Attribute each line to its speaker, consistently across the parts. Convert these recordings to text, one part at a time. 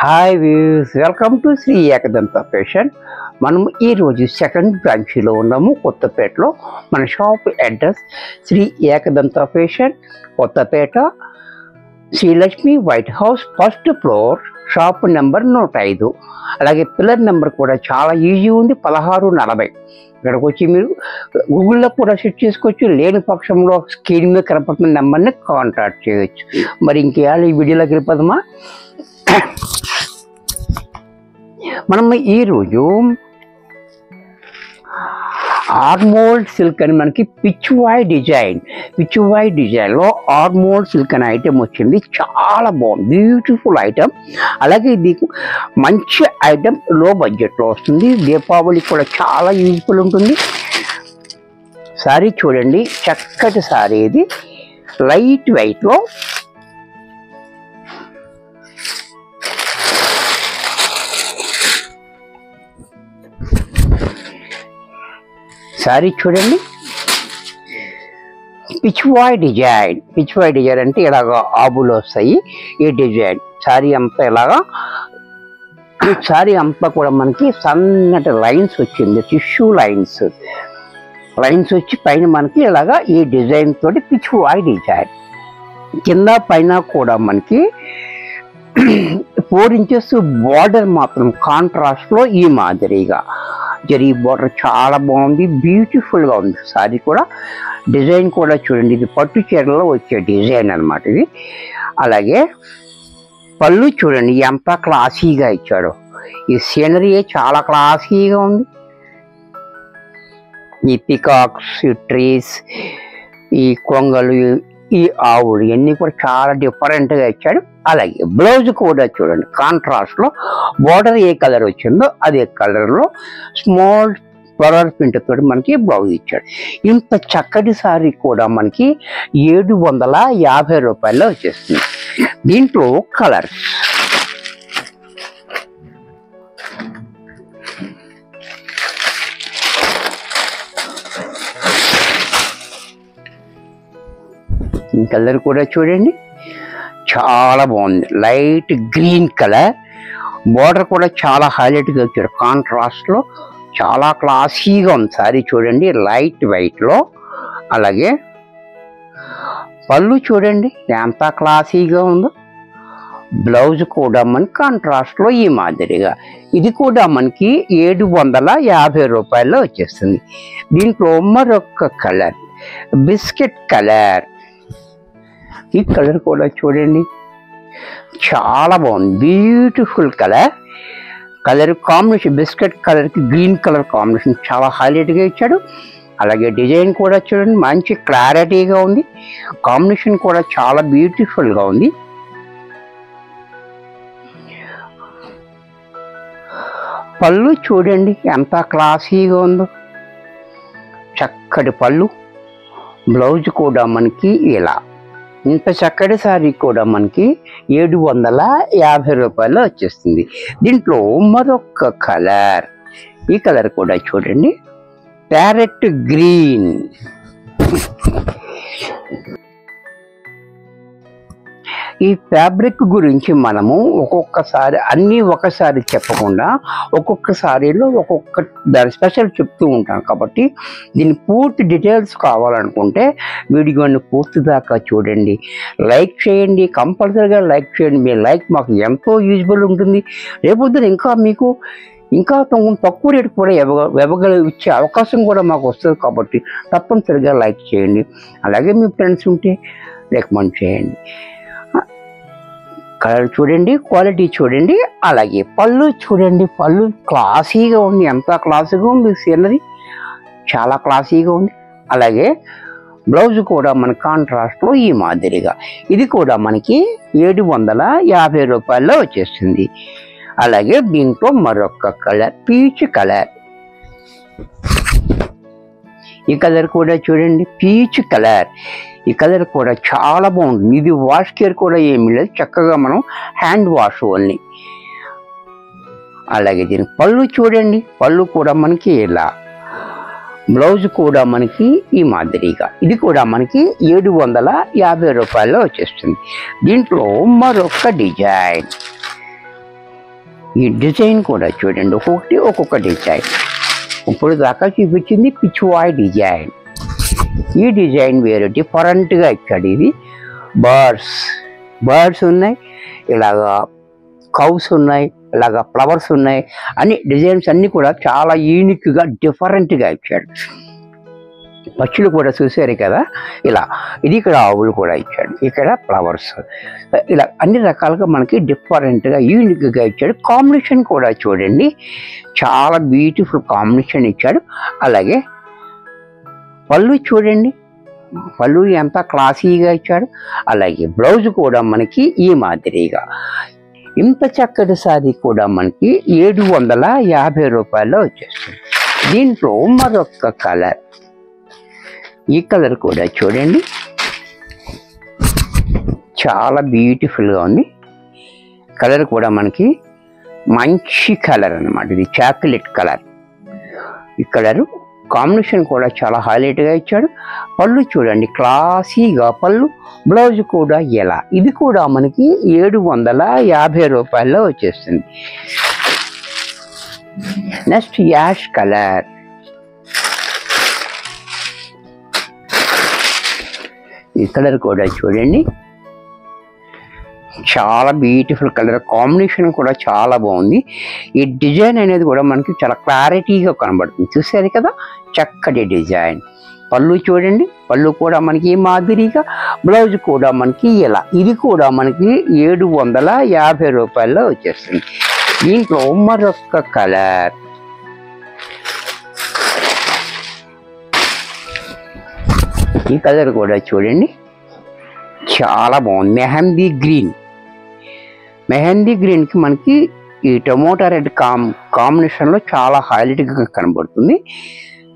Speaker 1: Hi views welcome to Shri Ekadanta fashion మనం ఈరోజు second బ్రాంచ్లో ఉన్నాము కొత్తపేటలో. మన shop address Shri Ekadanta fashion Kothapeta Srilakshmi white house first floor shop number నూట ఐదు అలాగే పిల్లర్ నెంబర్ కూడా చాలా ఈజీ ఉంది పదహారు నలభై. ఇక్కడికి వచ్చి మీరు గూగుల్లో కూడా సెట్ చేసుకోవచ్చు లేని పక్షంలో స్క్రీన్ మీద కనపడుతున్న నెంబర్ని కాంటాక్ట్ చేయవచ్చు మరి ఇంకేయాలి ఈ వీడియోలోకి వెళ్ళిపోదామా? మనం ఈరోజు ఆర్మోల్డ్ సిల్క్ అని మనకి పిచ్చువాయ్ డిజైన్ పిచ్చువాయ్ డిజైన్లో ఆర్మోల్డ్ సిల్క్ అనే ఐటెం వచ్చింది. చాలా బాగుంది. Beautiful item. అలాగే ఇది మంచి ఐటెం లో బడ్జెట్లో వస్తుంది. దీపావళి కూడా చాలా యూజ్ఫుల్ ఉంటుంది. సారీ చూడండి. చక్కటి సారీ ఇది. లైట్ వెయిట్లో సారీ చూడండి. పిచ్వాయ్ డిజైన్ పిచ్వాయ్ డిజైన్ అంటే ఇలాగ ఆబులు వస్తాయి. ఈ డిజైన్ సారీ అంతా ఇలాగా సారీ అంతా కూడా మనకి సన్నటి లైన్స్ వచ్చింది టిష్యూ లైన్స్. లైన్స్ వచ్చి పైన మనకి ఇలాగా ఈ డిజైన్ తోటి పిచ్వాయ్ డిజైన్. కింద పైన కూడా మనకి ఫోర్ ఇంచెస్ బార్డర్ మాత్రం కాంట్రాస్ట్లో ఈ మాదిరిగా. జరీ బార్డర్ చాలా బాగుంది. బ్యూటిఫుల్గా ఉంది. సారీ కూడా. డిజైన్ కూడా చూడండి. ఇది పట్టు చీరలో వచ్చే డిజైన్ అన్నమాట ఇది. అలాగే పళ్ళు చూడండి. ఎంత క్లాసీగా ఇచ్చాడు. ఈ సీనరీ చాలా క్లాసీగా ఉంది. ఈ పికాక్స్ ఈ ట్రీస్ ఈ కొంగలు ఈ ఆవులు ఇవన్నీ కూడా చాలా డిఫరెంట్గా ఇచ్చాడు. అలాగే బ్లౌజ్ కూడా చూడండి కాంట్రాస్ట్లో బార్డర్ ఏ కలర్ వచ్చిందో అదే కలర్లో స్మాల్ ఫ్లవర్ ప్రింట్ తోటి మనకి బ్లౌజ్ ఇచ్చాడు. ఇంత చక్కటి సారీ కూడా మనకి ఏడు వందల యాభై రూపాయల్లో వచ్చేస్తుంది దీంట్లో కలర్స్ కలర్ కూడా చూడండి. చాలా బాగుంది. Light green colour. బార్డర్ కూడా చాలా హైలైట్గా వచ్చారు కాంట్రాస్ట్లో చాలా క్లాసీగా ఉంది సారీ చూడండి. లైట్ వైట్లో అలాగే పళ్ళు చూడండి. ఎంత క్లాసీగా ఉందో. బ్లౌజ్ కూడా మనకి కాంట్రాస్ట్లో ఈ మాదిరిగా. ఇది కూడా మనకి ఏడు వందల యాభై రూపాయల్లో వచ్చేస్తుంది. దీంట్లో మరొక కలర్. Biscuit colour. ఈ కలర్ కూడా చూడండి. చాలా బాగుంది. Beautiful colour colour combination biscuit కలర్కి గ్రీన్ కలర్ కాంబినేషన్ చాలా హైలైట్గా ఇచ్చాడు. అలాగే డిజైన్ కూడా చూడండి. మంచి క్లారిటీగా ఉంది. కాంబినేషన్ కూడా చాలా బ్యూటిఫుల్గా ఉంది. పళ్ళు చూడండి. ఎంత క్లాసీగా ఉందో. చక్కటి పళ్ళు. బ్లౌజ్ కూడా మనకి ఇలా. ఇంత చక్కటి శారీ కూడా మనకి ఏడు వందల యాభై రూపాయలు వచ్చేస్తుంది. దీంట్లో మరొక కలర్. ఈ కలర్ కూడా చూడండి. Parrot green. ఈ ఫ్యాబ్రిక్ గురించి మనము ఒక్కొక్కసారి అన్నీ ఒకసారి చెప్పకుండా ఒక్కొక్క సారీలో ఒక్కొక్క దాని స్పెషల్ చెప్తూ ఉంటాం. కాబట్టి దీని పూర్తి డీటెయిల్స్ కావాలనుకుంటే వీడియోని పూర్తి దాకా చూడండి. లైక్ చేయండి కంపల్సరీగా లైక్ చేయండి. మీ లైక్ మాకు ఎంతో యూజ్ఫుల్ ఉంటుంది. రేపొద్దున ఇంకా మీకు ఇంకా తక్కువ తక్కువ రేటు కూడా ఇవ్వగల ఇచ్చే అవకాశం కూడా మాకు వస్తుంది కాబట్టి తప్పనిసరిగా లైక్ చేయండి. అలాగే మీ ఫ్రెండ్స్ ఉంటే రికమెండ్ చేయండి. కలర్ చూడండి క్వాలిటీ చూడండి అలాగే పళ్ళు చూడండి పళ్ళు క్లాసీగా ఉంది. ఎంత క్లాసీగా ఉంది సీనరీ? చాలా క్లాసీగా ఉంది. అలాగే బ్లౌజ్ కూడా మన కాంట్రాస్ట్లో ఈ మాదిరిగా. ఇది కూడా మనకి ఏడు వందల యాభై రూపాయల్లో వచ్చేస్తుంది. అలాగే దీంట్లో మరొక కలర్ పీచ్ కలర్. ఈ కలర్ కూడా చూడండి పీచ్ కలర్. ఈ కలర్ కూడా చాలా బాగుంటుంది. ఇది వాష్ కేర్ కూడా ఏమీ లేదు. చక్కగా మనం హ్యాండ్ వాష్ ఓన్లీ. అలాగే దీని పళ్ళు చూడండి. పళ్ళు కూడా మనకి ఇలా. బ్లౌజ్ కూడా మనకి ఈ మాదిరిగా. ఇది కూడా మనకి ఏడు వందల యాభై రూపాయల్లో వచ్చేస్తుంది. దీంట్లో మరొక డిజైన్. ఈ డిజైన్ కూడా చూడండి. ఒక్కొక్కటి ఒక్కొక్క డిజైన్. ఇప్పుడు దాకా చూపించింది పిచ్చువాయ్ డిజైన్. ఈ డిజైన్ వేరే డిఫరెంట్గా ఇచ్చాడు ఇది. బర్డ్స్ బర్డ్స్ ఉన్నాయి ఇలాగా కౌస్ ఉన్నాయి ఇలాగా ఫ్లవర్స్ ఉన్నాయి అన్ని డిజైన్స్ అన్నీ కూడా చాలా యూనిక్గా డిఫరెంట్గా ఇచ్చాడు. పక్షులు కూడా చూసారు కదా? ఇలా ఇది ఇక్కడ ఆవులు కూడా ఇచ్చాడు. ఇక్కడ ఫ్లవర్స్. ఇలా అన్ని రకాలుగా మనకి డిఫరెంట్గా యూనిక్గా ఇచ్చాడు. కాంబినేషన్ కూడా చూడండి. చాలా బ్యూటిఫుల్ కాంబినేషన్ ఇచ్చాడు. అలాగే పళ్ళు చూడండి. పళ్ళు ఎంత క్లాసీగా ఇచ్చాడు. అలాగే బ్లౌజ్ కూడా మనకి ఈ మాదిరిగా. ఇంత చక్కటి సారీ కూడా మనకి ఏడు వందల యాభై రూపాయల్లో వచ్చేస్తుంది. దీంట్లో మరొక కలర్. ఈ కలర్ కూడా చూడండి. చాలా బ్యూటిఫుల్గా ఉంది. కలర్ కూడా మనకి మంచి కలర్ అనమాట ఇది చాక్లెట్ కలర్. ఈ కలరు కాంబినేషన్ కూడా చాలా హైలైట్గా ఇచ్చాడు. పళ్ళు చూడండి క్లాసీగా పళ్ళు బ్లౌజ్ కూడా ఎలా? ఇది కూడా మనకి ఏడు వందల యాభై రూపాయల్లో వచ్చేస్తుంది. Next ash colour. ఈ కలర్ కూడా చూడండి. చాలా బ్యూటిఫుల్ కలర్ కాంబినేషన్ కూడా చాలా బాగుంది. ఈ డిజైన్ అనేది కూడా మనకి చాలా క్లారిటీగా కనబడుతుంది. చూసారు కదా? చక్కటి డిజైన్. పళ్ళు చూడండి. పళ్ళు కూడా మనకి మాదిరిగా. బ్లౌజ్ కూడా మనకి ఇలా. ఇది కూడా మనకి ఏడు వందల యాభై రూపాయల్లో వచ్చేస్తుంది. దీంట్లో మరొక కలర్. ఈ కలర్ కూడా చూడండి. చాలా బాగుంది. మెహందీ గ్రీన్. మెహందీ గ్రీన్కి మనకి ఈ టమోటా రెడ్ కామ్ కాంబినేషన్లో చాలా హైలైట్గా కనబడుతుంది.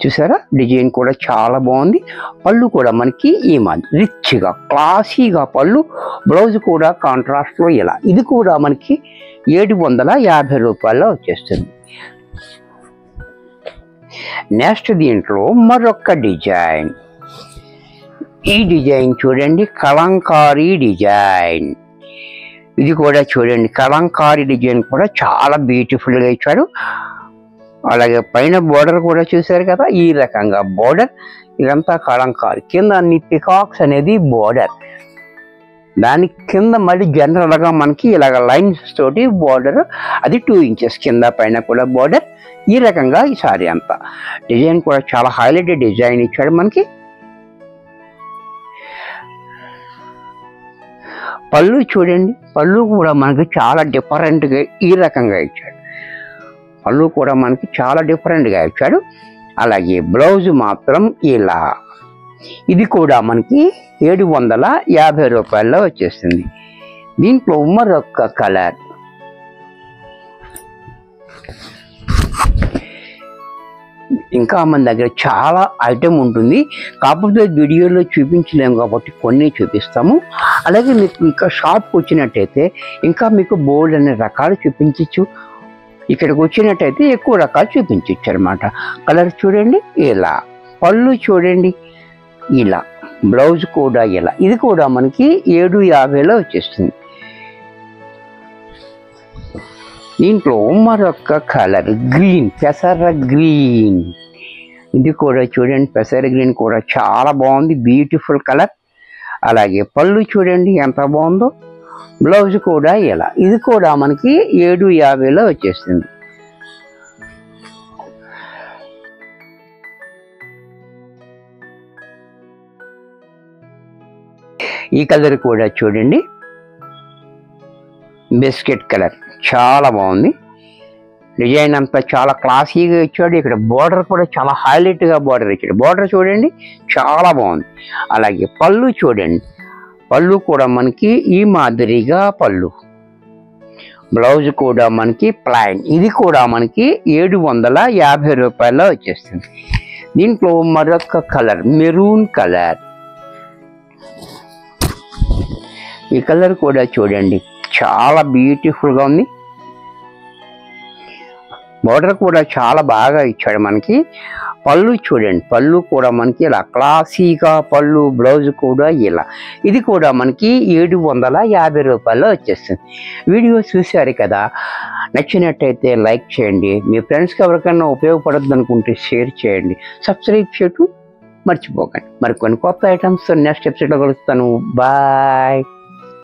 Speaker 1: చూసారా? డిజైన్ కూడా చాలా బాగుంది. పళ్ళు కూడా మనకి ఈ మాది రిచ్గా క్లాసీగా పళ్ళు బ్లౌజ్ కూడా కాంట్రాస్ట్లో ఇలా. ఇది కూడా మనకి ఏడు వందల యాభై రూపాయల్లో వచ్చేస్తుంది. నెక్స్ట్ దీంట్లో మరొక డిజైన్. ఈ డిజైన్ చూడండి కలంకారీ డిజైన్. ఇది కూడా చూడండి. కలంకారీ డిజైన్ కూడా చాలా బ్యూటిఫుల్గా ఇచ్చాడు. అలాగే పైన బోర్డర్ కూడా చూశారు కదా? ఈ రకంగా బోర్డర్ ఇదంతా కలంకారీ. కింద అన్ని పికాక్స్ అనేది బోర్డర్ దాని కింద మళ్ళీ జనరల్గా మనకి ఇలాగ లైన్స్ తోటి బోర్డర్ అది టూ ఇంచెస్ కింద పైన కూడా బోర్డర్ ఈ రకంగా ఈ సారీ అంతా. డిజైన్ కూడా చాలా హైలైట్ డిజైన్ ఇచ్చాడు మనకి. పళ్ళు చూడండి పళ్ళు కూడా మనకి చాలా డిఫరెంట్గా ఈ రకంగా ఇచ్చాడు. పళ్ళు కూడా మనకి చాలా డిఫరెంట్గా ఇచ్చాడు. అలాగే బ్లౌజ్ మాత్రం ఇలా. ఇది కూడా మనకి ఏడు వందల యాభై రూపాయల్లో వచ్చేస్తుంది. దీంట్లో మరొక కలర్ ఇంకా మన దగ్గర చాలా ఐటెం ఉంటుంది. కాకపోతే వీడియోలో చూపించలేము కాబట్టి కొన్ని చూపిస్తాము. అలాగే మీకు ఇంకా షాప్కి వచ్చినట్టయితే ఇంకా మీకు బోల్డ్ అనే రకాలు చూపించచ్చు. ఇక్కడికి వచ్చినట్టయితే ఎక్కువ రకాలు చూపించచ్చు అనమాట కలర్ చూడండి ఇలా. పళ్ళు చూడండి ఇలా. బ్లౌజ్ కూడా ఇలా. ఇది కూడా మనకి ఏడు యాభైలో వచ్చేస్తుంది. దీంట్లో మరొక కలర్ గ్రీన్ పెసర గ్రీన్. ఇది కూడా చూడండి పెసర గ్రీన్ కూడా చాలా బాగుంది బ్యూటిఫుల్ కలర్. అలాగే పళ్ళు చూడండి ఎంత బాగుందో. బ్లౌజ్ కూడా ఇలా. ఇది కూడా మనకి ఏడు యాభైలో వచ్చేస్తుంది ఈ కలర్ కూడా చూడండి. Biscuit colour. చాలా బాగుంది. డిజైన్ అంతా చాలా క్లాసీగా ఇచ్చాడు. ఇక్కడ బోర్డర్ కూడా చాలా హైలైట్గా బోర్డర్ ఇచ్చాడు. బోర్డర్ చూడండి చాలా బాగుంది. అలాగే పళ్ళు చూడండి. పళ్ళు కూడా మనకి ఈ మాదిరిగా పళ్ళు. బ్లౌజ్ కూడా మనకి ప్లాన్ ఇది కూడా మనకి ఏడు వందల యాభై రూపాయల వచ్చేస్తుంది. దీంట్లో మరొక కలర్ మెరూన్ కలర్. ఈ కలర్ కూడా చూడండి. చాలా బ్యూటిఫుల్గా ఉంది. బోర్డర్ కూడా చాలా బాగా ఇచ్చాడు మనకి. పళ్ళు చూడండి పళ్ళు కూడా మనకి ఇలా క్లాసీగా పళ్ళు బ్లౌజ్ కూడా ఇలా. ఇది కూడా మనకి ఏడు వందల యాభై రూపాయల్లో వచ్చేస్తుంది. వీడియో చూశారు కదా? నచ్చినట్టయితే లైక్ చేయండి. మీ ఫ్రెండ్స్కి ఎవరికైనా ఉపయోగపడద్దు అనుకుంటే షేర్ చేయండి. సబ్స్క్రైబ్ చేయటం మర్చిపోకండి. మరి కొన్ని కొత్త ఐటమ్స్ నెక్స్ట్ ఎపిసోడ్లో కలుస్తాను. బాయ్